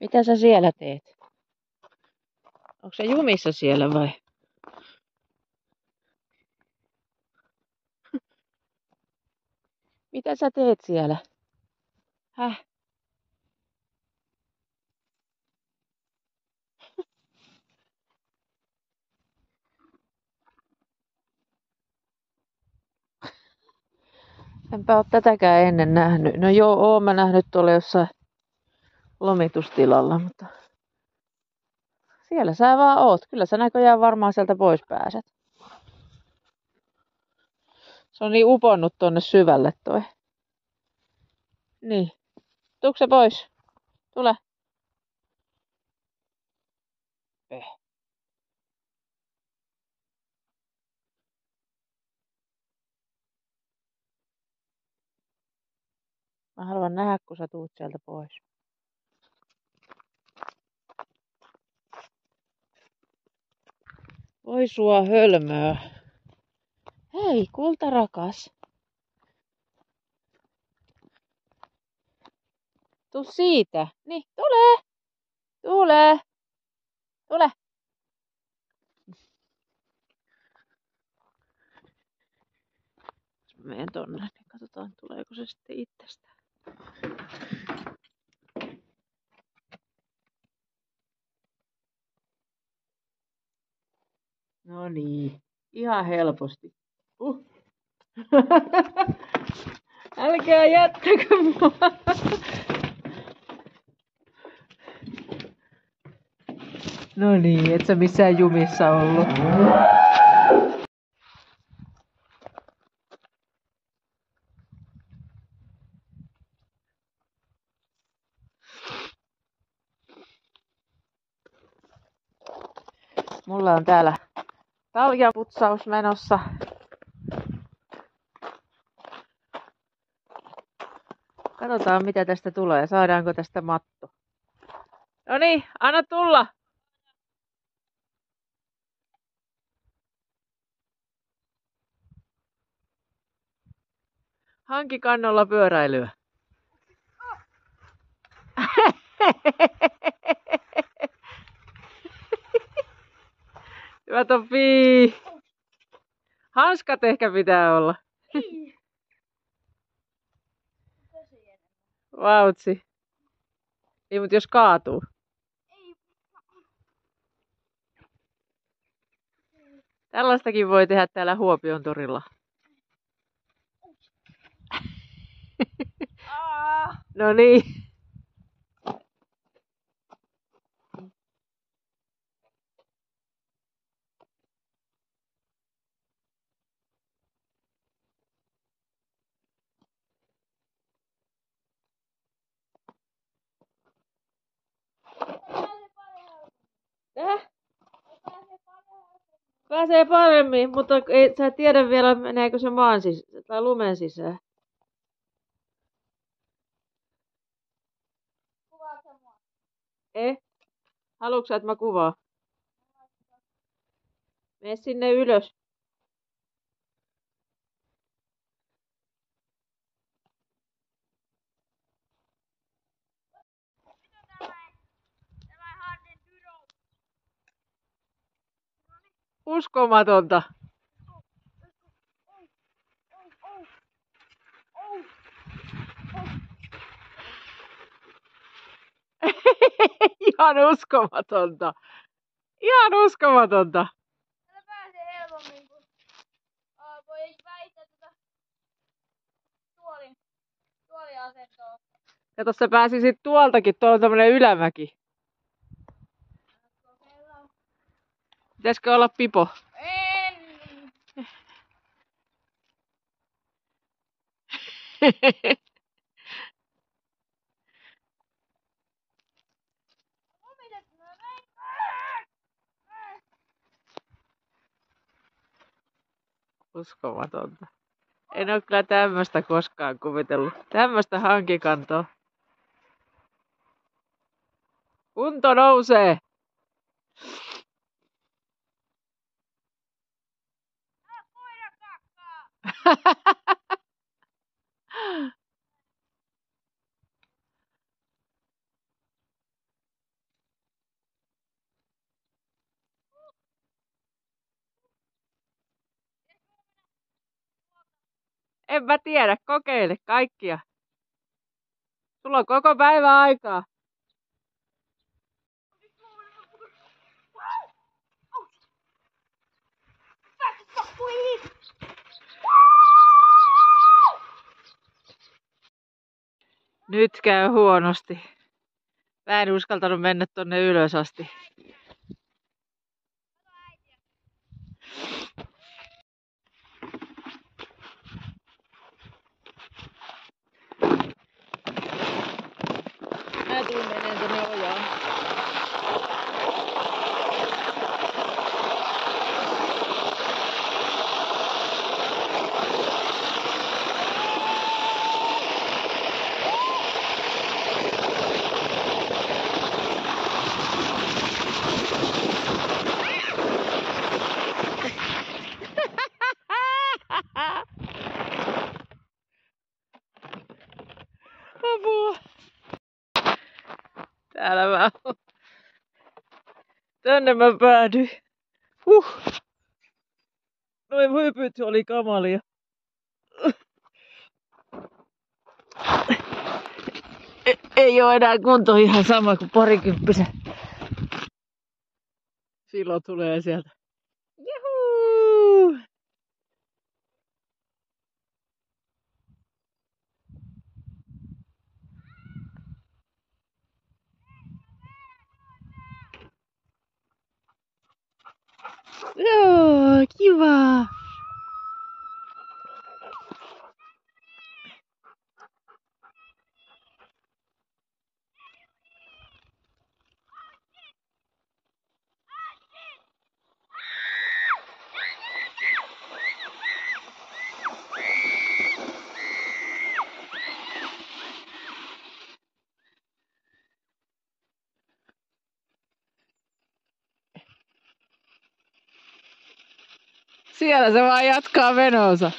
Mitä sä siellä teet? Onko se jumissa siellä vai? Mitä sä teet siellä? Häh? Enpä ole tätäkään ennen nähnyt. No joo, oon mä nähnyt tuolla jossain lomitustilalla, mutta siellä sä vaan oot. Kyllä sä näköjään varmaan sieltä pois pääset. Se on niin uponnut tonne syvälle toi. Niin. Tuukse se pois? Tule. Eh. Mä haluan nähdä, kun sä tuut sieltä pois. Voi sua hölmöä. Hei, kulta rakas. Tuu siitä. Niin, tule. Tule. Tule. Menen tonne, niin katsotaan tuleeko se sitten itsestään. Niin, ihan helposti. Uh. Älkää jättäkö. No niin, et sä missään jumissa ollut. Mulla on täällä taljaputsaus menossa. Katsotaan mitä tästä tulee. Saadaanko tästä matto. No niin, anna tulla. Hanki kannolla pyöräilyä. Hyvä Topi. Hanskat ehkä pitää olla. Vautsi. Niin, mutta jos kaatuu. Tällaistakin voi tehdä täällä Huopion torilla. no niin. Pääsee paremmin, mutta ei sä tiedä vielä meneekö se maan sisään tai lumen sisään. Eh? Haluatko että mä kuvaan? Mene sinne ylös. Uskomatonta. Ihan uskomatonta. Ihan uskomatonta. Täällä pääsee helpommin, kun uh, voi väittää tätä tuolin, tuoliasentoa. Kato, sä pääsisit tuoltakin, tuolla on tämmönen ylämäki. Pitäisikö olla pipo? En. Uskomatonta. En ole kyllä tämmöistä koskaan kuvitellut. Tämmöistä hankikantoa. Kunto nousee. En mä tiedä, kokeile kaikkia. Sulla on koko päivä aikaa. Nyt käy huonosti. Mä en uskaltanut mennä tonne ylös asti. Mä tuun meneen tonne ojaan. Apua. Oon. Tänne mä päädyin. Huh. Noin hypyt oli kamalia. E- ei oo enää kunto ihan sama kuin parikymppisen. Silo tulee sieltä. Joo, kiva. Siellä se vaan jatkaa menoonsa.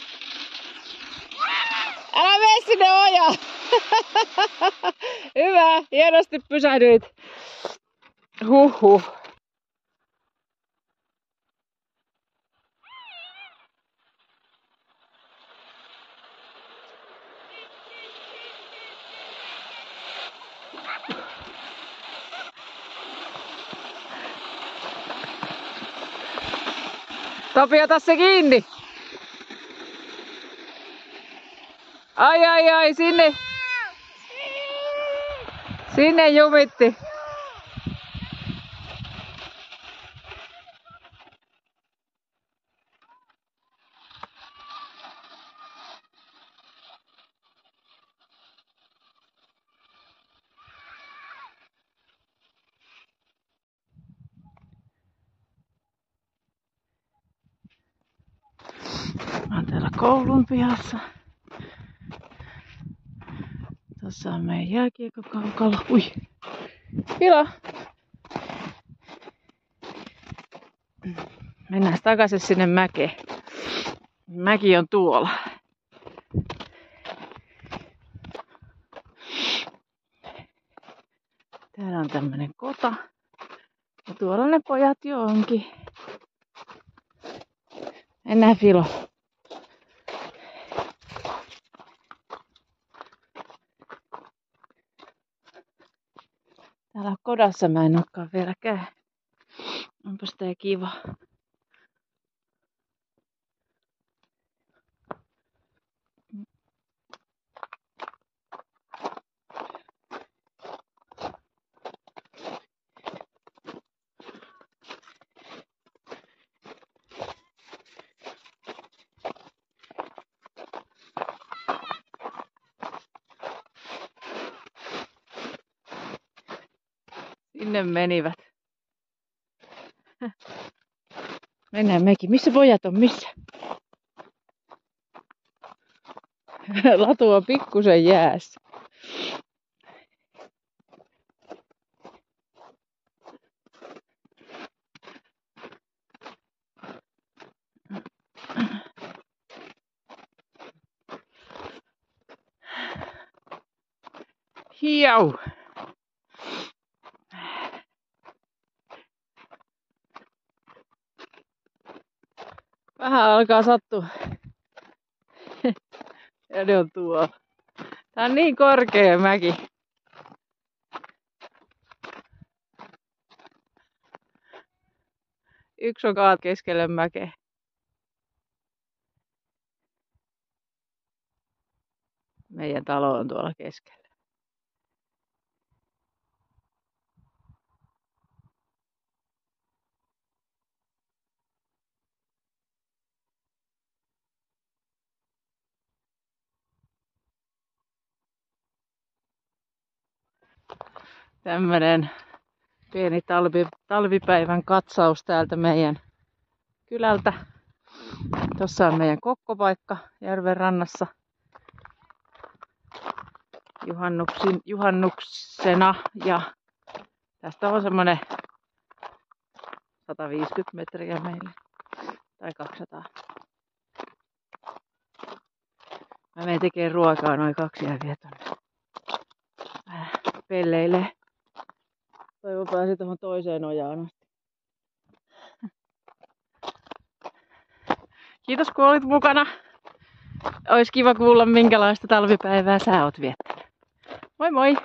Älä mene sinne ojaan! Hyvä, hienosti pysähdyit. Huhhuh. Topi, ota se kiinni. Ai ai ai, sinne. Sinne jumitti. Mä oon täällä koulun pihassa. Tuossa on meidän jääkiekkokaukalo. Ui! Pila! Mennään takaisin sinne mäkeen. Mäki on tuolla. Täällä on tämmönen kota. Ja tuolla ne pojat jo onkin. Mennään Filo. Täällä kodassa mä en olekaan vielä käy. Onpas tää kiva. Sinne menivät. Mennään mekin. Missä pojat on? Missä? Latu on pikkusen jäässä. Hiau. Vähän alkaa sattua. Ja ne on tuolla. Tää on niin korkea mäki. Yksi on kaat keskelle mäkeä. Meidän talo on tuolla keskellä. Tämmönen pieni talvi, talvipäivän katsaus täältä meidän kylältä. Tuossa on meidän kokkopaikka järven rannassa. Juhannuksin, juhannuksena ja tästä on semmonen 150 metriä meille tai 200. Mä menen tekemään ruokaa noin kaksi vie tonne äh, pelleilee. Toivon pääsi tuohon toiseen ojaan asti. Kiitos kun olit mukana. Olisi kiva kuulla minkälaista talvipäivää sä oot viettänyt. Moi moi!